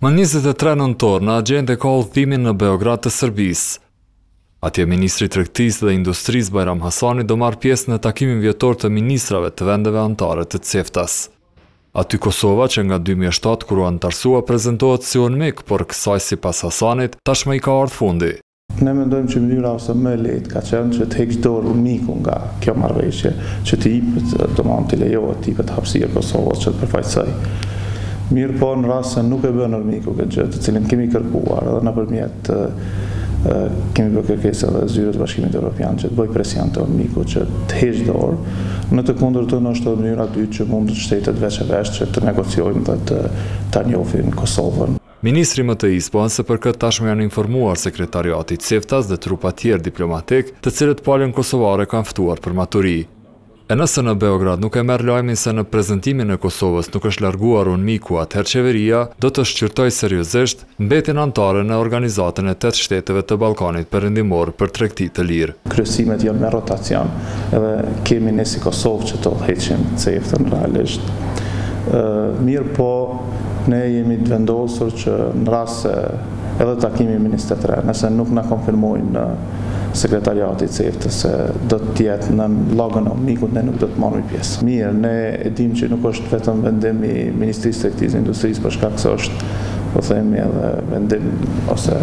Më njëzet e tre nëntor në agjendë ka udhëtimin në Beograd të Serbisë. Atje ministri i Tregtisë dhe Industrisë Bajram Hasani do marrë pjesë në takimin vjetor të ministrave të vendeve anëtare të CEFTA-s. Aty Kosova që nga dy mijë e shtatë kur u anëtarësua prezantohet si UNMIK, por kësaj sipas Hasanit, tashmë i ka ardhur fundi. Ne mendojmë që mënyra ose më lehtë ka qenë që të heqë dorë UNMIK-u nga kjo marrëveshje, që t'i jepet, domethënë t'i lejohet, t'i jepet hapësirë Kosovës që të përfaqësojë. Mirëpo në rast se nuk e bën UNMIK-u këtë gjë, të cilën kemi kërkuar edhe nëpërmjet kemi bë kërkesë edhe Zyrës së Bashkimit Evropian që të bëjë presion te UNMIK-u që të heqë dorë, në të kundërtën është edhe mënyra e dytë që mund shtetet veç e veç që të negociojnë dhe ta njohin Kosovën. Ministri Mëtisë pohon se për këtë tashmë janë informuar sekretariati i CEFTA-s dhe trupat tjerë diplomatikë, të cilët palën kosovare kanë ftuar për maturi. E nëse në Beograd nuk e merr lajmin se në prezentimin e Kosovës nuk është larguar UNMIK-u atëherë qeveria do të shqyrtojë seriozisht mbetjen anëtare në organizatën e tetë shteteve të Ballkanit Perëndimor për tregti të lirë. Kryesimet janë me rotacion edhe kemi ne si Kosovë që të udhëheqim CEFTA-n realisht. Mirëpo Ne jemi të vendosur që në rast se edhe takimi i ministrave, nëse nuk na konfirmojnë sekretariati i CEFTA-s se do të jetë nën logon e UNMIK-ut, ne nuk do të marrim pjesë. Mirë, ne e dimë që nuk është vetëm vendim i Ministrisë së Tregtisë dhe Industrisë për shkak se është, po themi, edhe vendim ose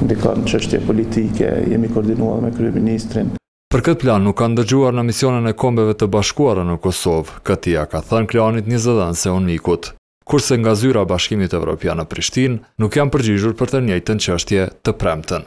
ndikon çështje politike, jemi koordinuar me kryeministrin, Për këtë plan nuk kanë dëgjuar në misionin e Kombeve të Bashkuara në Kosovë, këtë ia ka thënë Klanit një zëdhënëse e UNMIK-ut. Kurse nga zyra e Bashkimit Evropian në Prishtinë nuk janë përgjigjur për të njëjtën çështje të premten.